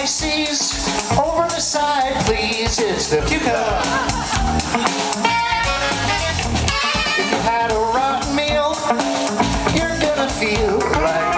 Pisces. Over the side, please, it's the cucumber. If you had a rotten meal, you're gonna feel like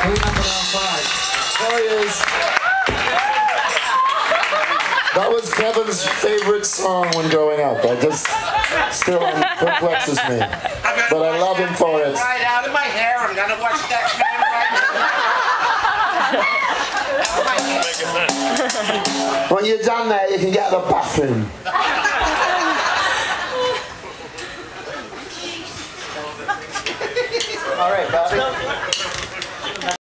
There he is. That was Kevin's favorite song when growing up. I just still perplexes me. But I love him for it. Right out of my hair. I'm gonna watch that man right now. When you're done there, you can get to the bathroom. All right, Bobby.